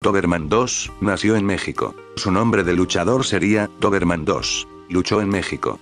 Doberman 2, nació en México. Su nombre de luchador sería, Doberman 2. Luchó en México.